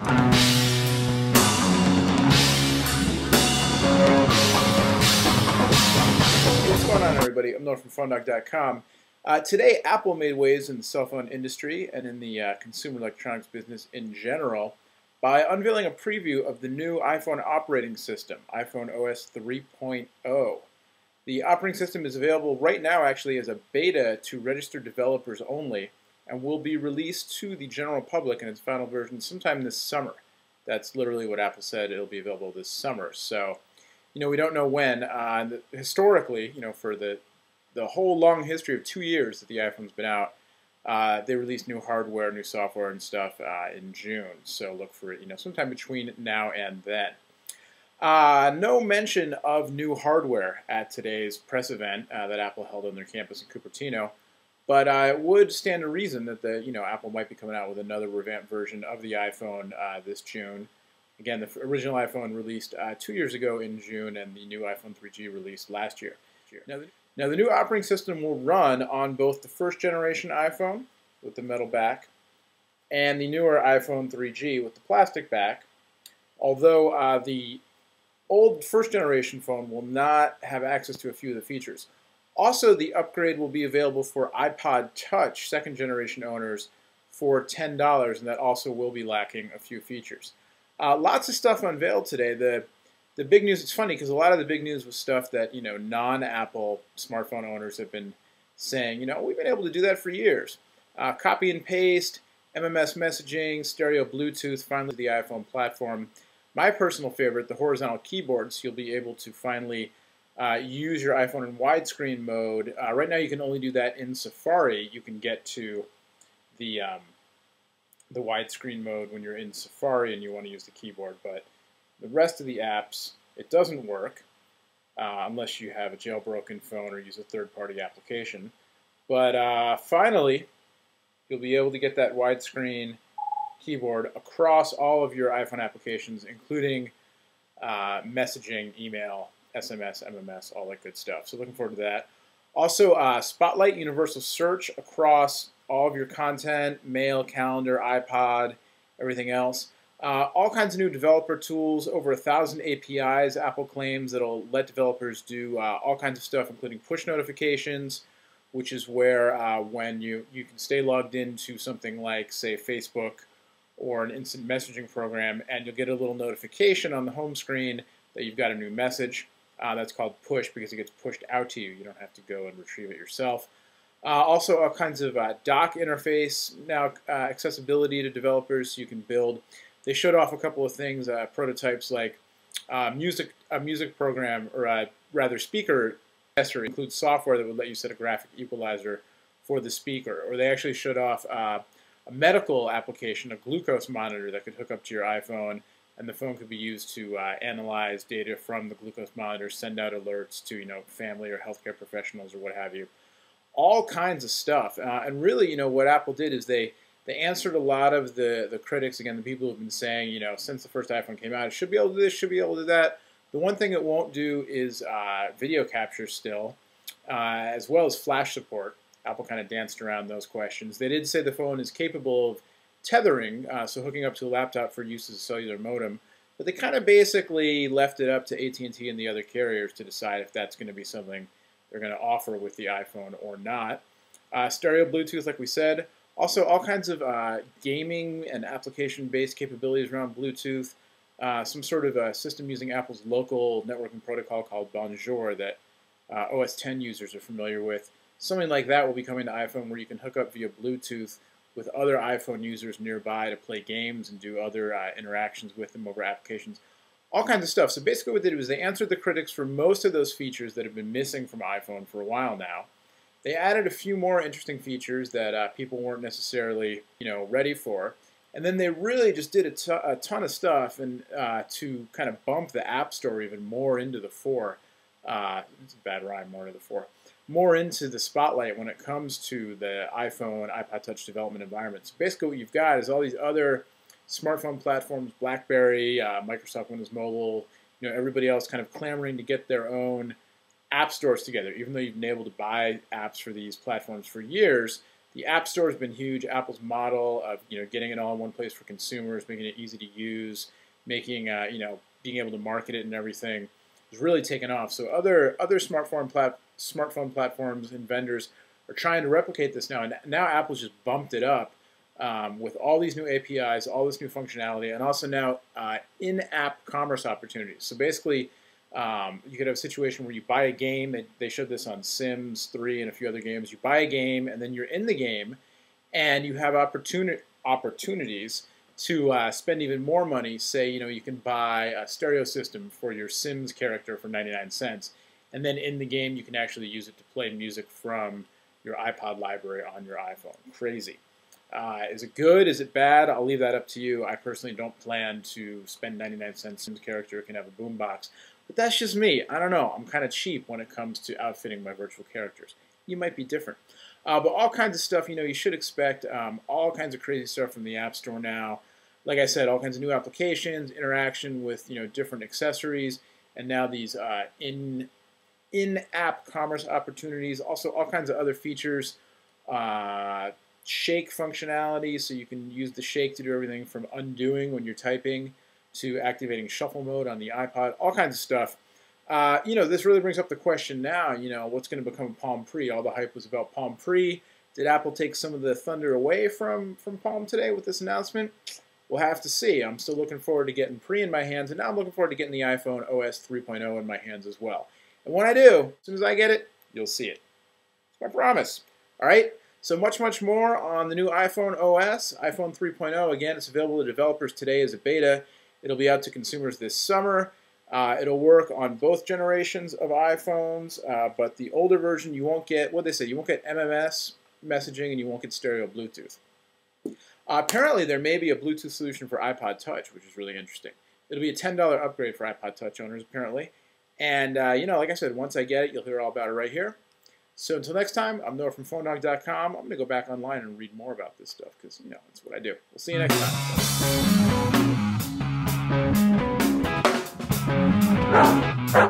What's going on, everybody? I'm Noah from PhoneDog.com. Uh, today, Apple made waves in the cell phone industry and in the uh, consumer electronics business in general by unveiling a preview of the new iPhone operating system, iPhone OS 3.0. The operating system is available right now, actually, as a beta to registered developers only, and will be released to the general public in its final version sometime this summer. That's literally what Apple said. It'll be available this summer. So you know, we don't know when. Uh, historically, you know, for the the whole long history of two years that the iPhone's been out, uh, they released new hardware, new software, and stuff uh, in June. So look for it, you know, sometime between now and then. Uh, no mention of new hardware at today's press event uh, that Apple held on their campus in Cupertino, but uh, it would stand to reason that the you know Apple might be coming out with another revamped version of the iPhone this June. Again, the original iPhone released uh, two years ago in June, and the new iPhone 3G released last year. Now the, now, the new operating system will run on both the first generation iPhone with the metal back and the newer iPhone 3G with the plastic back, although uh, the old first generation phone will not have access to a few of the features. Also, the upgrade will be available for iPod Touch second generation owners for $10, and that also will be lacking a few features. Uh, lots of stuff unveiled today. The the big news. It's funny because a lot of the big news was stuff that you know non-Apple smartphone owners have been saying. You know, we've been able to do that for years. Uh, copy and paste, MMS messaging, stereo Bluetooth. Finally, the iPhone platform. My personal favorite, the horizontal keyboards. You'll be able to finally uh, use your iPhone in widescreen mode. Uh, right now, you can only do that in Safari. You can get to the um, the widescreen mode when you're in Safari and you want to use the keyboard, but the rest of the apps, it doesn't work uh, unless you have a jailbroken phone or use a third-party application. But uh, finally, you'll be able to get that widescreen keyboard across all of your iPhone applications, including uh, messaging, email, SMS, MMS, all that good stuff. So looking forward to that. Also, uh, Spotlight Universal Search across all of your content, mail, calendar, iPod, everything else. Uh, all kinds of new developer tools, over a thousand APIs, Apple claims that'll let developers do uh, all kinds of stuff, including push notifications, which is where uh, when you, you can stay logged into something like, say, Facebook or an instant messaging program, and you'll get a little notification on the home screen that you've got a new message. Uh, that's called push because it gets pushed out to you. You don't have to go and retrieve it yourself. Uh, also, all kinds of uh, dock interface now uh, accessibility to developers. So you can build. They showed off a couple of things, uh, prototypes like uh, music, a music program, or uh, rather speaker tester includes software that would let you set a graphic equalizer for the speaker. Or they actually showed off a medical application, a glucose monitor that could hook up to your iPhone, and the phone could be used to analyze data from the glucose monitor, send out alerts to you know family or healthcare professionals or what have you all kinds of stuff. Uh, and really, you know, what Apple did is they they answered a lot of the the critics again, the people who've been saying, you know, since the first iPhone came out, it should be able to do this, should be able to do that. The one thing it won't do is uh, video capture still, uh, as well as flash support. Apple kind of danced around those questions. They did say the phone is capable of tethering, uh, so hooking up to a laptop for use as a cellular modem. But they kind of basically left it up to AT&T and the other carriers to decide if that's going to be something they're going to offer with the iPhone or not. Uh, stereo Bluetooth, like we said. Also, all kinds of uh, gaming and application-based capabilities around Bluetooth. Uh, some sort of a system using Apple's local networking protocol called Bonjour that uh, OS 10 users are familiar with. Something like that will be coming to iPhone where you can hook up via Bluetooth with other iPhone users nearby to play games and do other uh, interactions with them over applications all kinds of stuff. So basically what they did was they answered the critics for most of those features that have been missing from iPhone for a while now. They added a few more interesting features that uh, people weren't necessarily, you know, ready for. And then they really just did a, ton of stuff and uh, to kind of bump the App Store even more into the fore. Uh, it's a bad rhyme, more into the fore. More into the spotlight when it comes to the iPhone, iPod Touch development environment. So basically what you've got is all these other smartphone platforms, BlackBerry, uh, Microsoft Windows Mobile, you know, everybody else kind of clamoring to get their own app stores together. Even though you've been able to buy apps for these platforms for years, the App Store has been huge. Apple's model of you know getting it all in one place for consumers, making it easy to use, making uh, you know being able to market it and everything really taken off. So other other smartphone plat- smartphone platforms and vendors are trying to replicate this now, and now Apple's just bumped it up um, with all these new APIs, all this new functionality, and also now uh, in-app commerce opportunities. So basically. Um, you could have a situation where you buy a game. They, they showed this on Sims 3 and a few other games. You buy a game, and then you're in the game, and you have opportuni- opportunities to uh, spend even more money, say, you know, you can buy a stereo system for your Sims character for 99 cents, and then in the game you can actually use it to play music from your iPod library on your iPhone. Crazy. Uh, is it good? Is it bad? I'll leave that up to you. I personally don't plan to spend 99 cents. Sims character can have a boombox, but that's just me. I don't know. I'm kind of cheap when it comes to outfitting my virtual characters. You might be different. Uh, but all kinds of stuff, you know, you should expect um, all kinds of crazy stuff from the App Store now like I said, all kinds of new applications, interaction with you know different accessories, and now these uh, in in-app commerce opportunities. Also, all kinds of other features, uh, shake functionality, so you can use the shake to do everything from undoing when you're typing to activating shuffle mode on the iPod. All kinds of stuff. Uh, you know, this really brings up the question now. You know, what's going to become Palm Pre? All the hype was about Palm Pre. Did Apple take some of the thunder away from from Palm today with this announcement? We'll have to see. I'm still looking forward to getting Pre in my hands, and now I'm looking forward to getting the iPhone OS 3.0 in my hands as well. And when I do, as soon as I get it, you'll see it. My promise. All right? So much, much more on the new iPhone OS, iPhone 3.0. Again, it's available to developers today as a beta. It'll be out to consumers this summer. Uh, it'll work on both generations of iPhones, uh, but the older version you won't get, what they say, you won't get MMS messaging and you won't get stereo Bluetooth. Uh, apparently, there may be a Bluetooth solution for iPod Touch, which is really interesting. It'll be a $10 upgrade for iPod Touch owners, apparently. And, uh, you know, like I said, once I get it, you'll hear all about it right here. So until next time, I'm Noah from PhoneDog.com. I'm going to go back online and read more about this stuff because, you know, that's what I do. We'll see you next time.